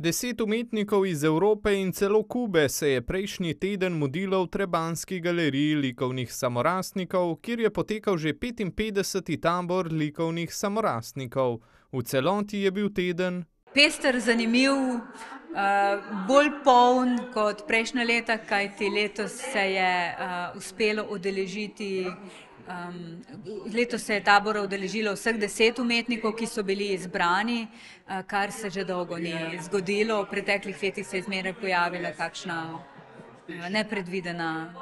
Deset umetnikov iz Evrope in celo Kube se je prejšnji teden mudilo v Trebanski galeriji likovnih samorastnikov, kjer je potekal že 55. tabor likovnih samorastnikov. V celoti je bil teden pester, zanimiv, uh, bolj poln kot prejšnja leta, kajti letos se je uh, uspelo udeležiti. Um, letos se je tabora udeležilo vseh deset umetnikov, ki so bili izbrani, uh, kar se že dolgo ni zgodilo. V preteklih letih se je zmeraj pojavila kakšna uh, nepredvidena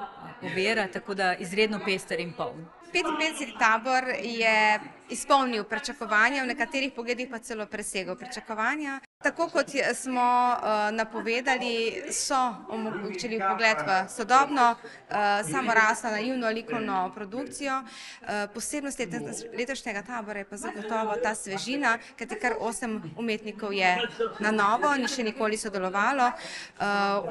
ovira, tako da izredno pester in poln. 55. tabor je izpolnil pričakovanja, v nekaterih pogledih pa celo presegel pričakovanja. Tako kot smo uh, napovedali, so omogočili pogled v sodobno, uh, samorasno, naivno likovno produkcijo. Uh, posebnost letošnjega tabora je pa zagotovo ta svežina, kajti kar osem umetnikov je na novo, ni še nikoli sodelovalo.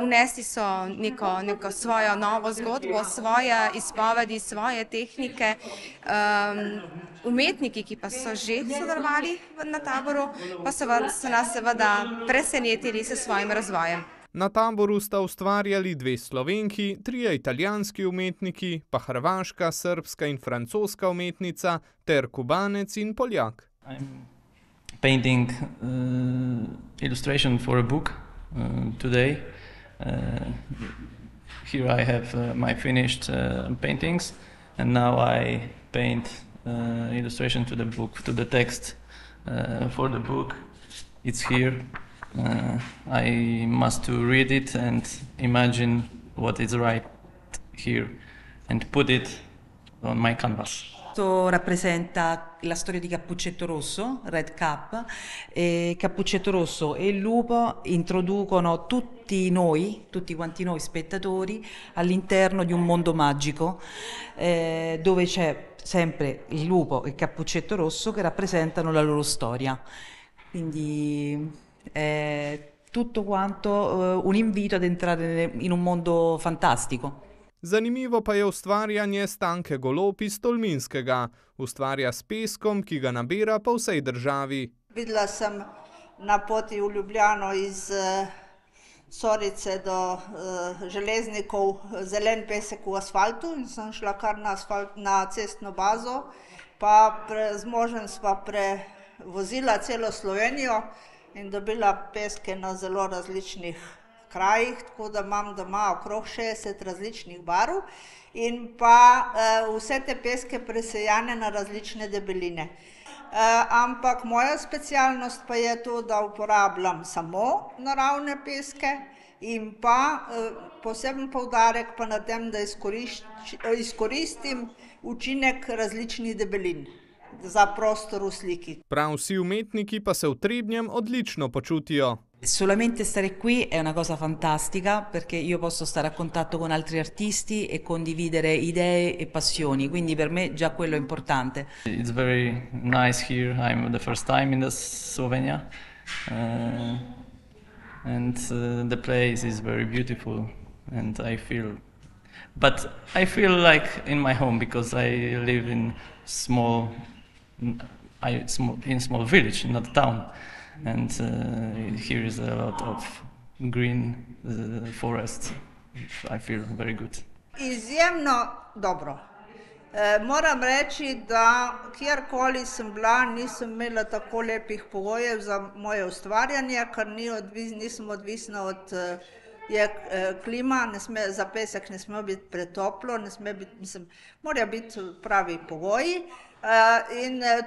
Unesli so neko, neko svojo novo zgodbo, svoje izpovedi, svoje tehnike. Um, umetniki, ki pa so že sodelovali na taboru, pa so, so nas seveda presenetili s svojim razvojem. Na taboru sta ustvarjali dve slovenki, trije italijanski umetniki, pa hrvaška, srpska in francoska umetnica, ter kubanec in poljak. Painting uh, illustration for a book uh, today. Uh, here I have uh, my finished uh, paintings, and now I paint illustration to the book, to the text uh, for the book. it's here. Uh, I must to read it and imagine what is right here and put it on my canvas. Questo rappresenta la storia di Cappuccetto Rosso, Red Cap, e Cappuccetto Rosso e il lupo introducono tutti noi, tutti quanti noi spettatori, all'interno di un mondo magico eh, dove c'è sempre il lupo e il Cappuccetto Rosso che rappresentano la loro storia. Quindi è tutto quanto uh, un invito ad entrare in un mondo fantastico. Zanimivo pa je ustvarjanje Stanke Golopi iz Tolminskega. Ustvarja s peskom, ki ga nabira po vsej državi. Videla sem na poti v Ljubljano iz uh, Sorice do uh, železnikov zelen pesek v asfaltu in sem šla kar na, asfalt, na cestno bazo, pa pre, z možem sva pre vozila celo Slovenijo in dobila peske na zelo različnih krajih, tako da imam doma okrog 60 različnih barv in pa uh, vse te peske presejane na različne debeline. Uh, ampak moja specialnost pa je to, da uporabljam samo naravne peske in pa uh, poseben poudarek pa na tem, da izkoristim učinek različnih debelin za prostor v sliki. Prav vsi umetniki pa se v Trebnjem odlično počutijo. Solamente stare qui è una cosa fantastica perché io posso stare a contatto con altri artisti e condividere idee e passioni, quindi per me già quello è importante. It's very nice here. I'm the first time in Slovenia. Uh, and uh, the place is very beautiful and I feel but I feel like in my home because I live in small I, in small village, not town, and uh, here is a lot of green uh, forest. I feel very good. Izjemno dobro. E, moram reči, da kjerkoli sem bila, nisem imela tako lepih pogojev za moje ustvarjanje, ker ni odvis, nisem odvisna od e, je, e, klima, ne sme, za pesek ne. Eh, eh,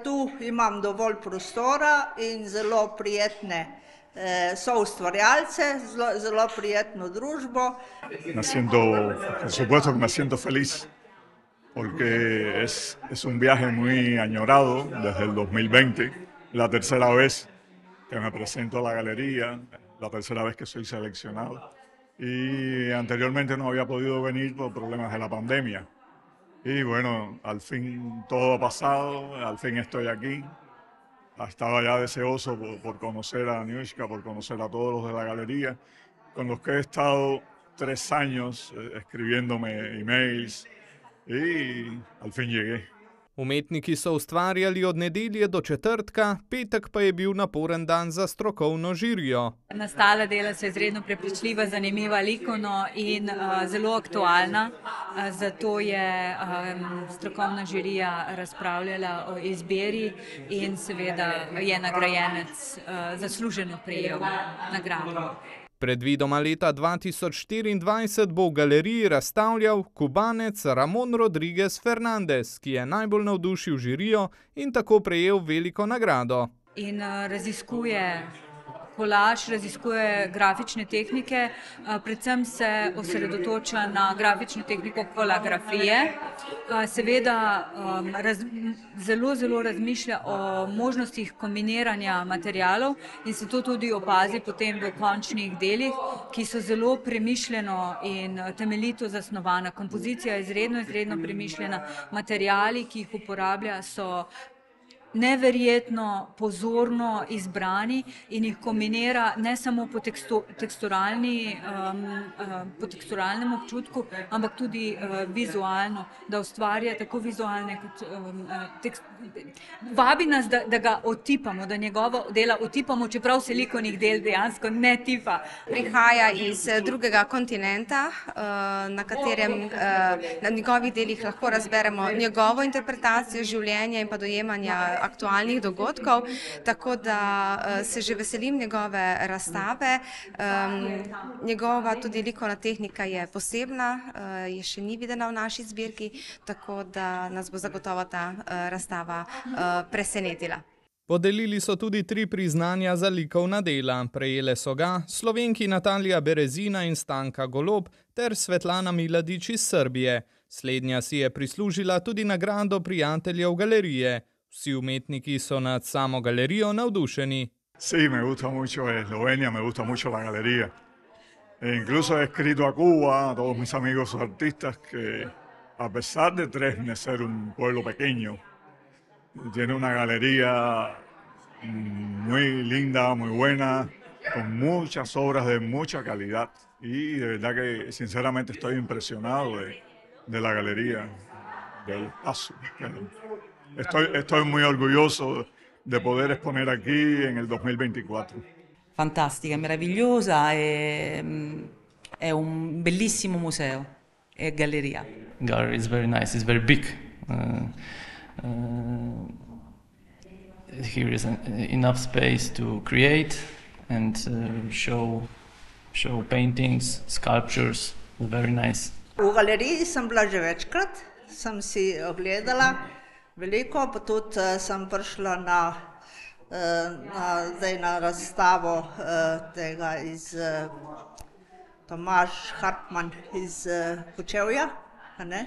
prostora in zelo prijetne eh, soustvarjalce, zelo, zelo prijetno družbo. Por supuesto feliz porque es, es un viaje muy añorado desde el 2020, la tercera vez que me presento a la galería, la tercera vez que soy seleccionado. Y anteriormente no había podido venir por problemas de la pandemia. Y bueno, al fin todo ha pasado, al fin estoy aquí. Estaba ya deseoso por, conocer a Niushka, por conocer a todos los de la galería, con los que he estado tres años eh, escribiéndome emails y al fin llegué. Umetniki so ustvarjali od nedelje do četrtka, petek pa je bil naporen dan za strokovno žirijo. Nastala dela so izredno prepričljiva, zanimiva, likovno in uh, zelo aktualna. Uh, zato je um, strokovna žirija razpravljala o izbiri in seveda je nagrajenec uh, zasluženo prejel nagrado. Predvidoma leta 2024 bo v galeriji razstavljal kubanec Ramon Rodriguez Fernandez, ki je najbolj navdušil žirijo in tako prejel veliko nagrado. In uh, raziskuje kolaž, raziskuje grafične tehnike, predvsem se osredotoča na grafično tehniko kolagrafije. Seveda raz, zelo, zelo razmišlja o možnostih kombiniranja materijalov in se to tudi opazi potem v končnih delih, ki so zelo premišljeno in temeljito zasnovana. Kompozicija je izredno, izredno premišljena. Materijali, ki jih uporablja, so neverjetno pozorno izbrani in jih kombinira ne samo po, tekstu, um, uh, po teksturalnem občutku, ampak tudi uh, vizualno, da ustvarja tako vizualne kot um, uh, tekst. Vabi nas, da, da ga otipamo, da njegovo delo otipamo, čeprav se likovnih del dejansko ne tipa. Prihaja iz uh, drugega kontinenta, uh, na katerem uh, na njegovih delih lahko razberemo njegovo interpretacijo življenja in pa dojemanja aktualnih dogodkov, tako da uh, se že veselim njegove razstave. Njegova tudi likovna tehnika je posebna, uh, je še ni videna v naši zbirki, tako da nas bo zagotovo ta uh, razstava presenetila. Podelili so tudi tri priznanja za likovna dela. Prejele so ga slovenki Natalija Berezina in Stanka Golob ter Svetlana Miladič iz Srbije. Slednja si je prislužila tudi nagrado prijateljev galerije. Vsi umetniki so nad samo galerijo navdušeni. Sí, me gusta mucho Eslovenia, me gusta mucho la galería. E incluso he escrito a Cuba, a todos mis amigos artistas, que a pesar de Dresde ser un pueblo pequeño, tiene una galería muy linda, muy buena, con muchas obras de mucha calidad. Y de verdad que sinceramente estoy impresionado de, de la galería, del paso. Estoy, estoy muy orgulloso de poder exponer aquí en el 2024. Fantastica, meravigliosa, è, è un bellissimo museo e galleria. Gallery is very nice, it's very big. Uh, uh, here is an, enough space to create and uh, show, show paintings, sculptures, very nice. V galeriji sem bila že večkrat, sem si ogledala veliko, pa tudi uh, sem prišla na, uh, na, zdaj na razstavo uh, tega iz Tomaž Hartmann iz Kočevja, ne,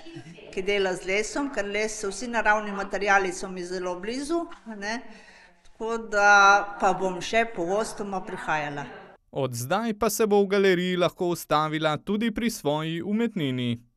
ki dela z lesom, ker les, vsi naravni materijali so mi zelo blizu, ne, tako da pa bom še pogostoma prihajala. Od zdaj pa se bo v galeriji lahko ustavila tudi pri svoji umetnini.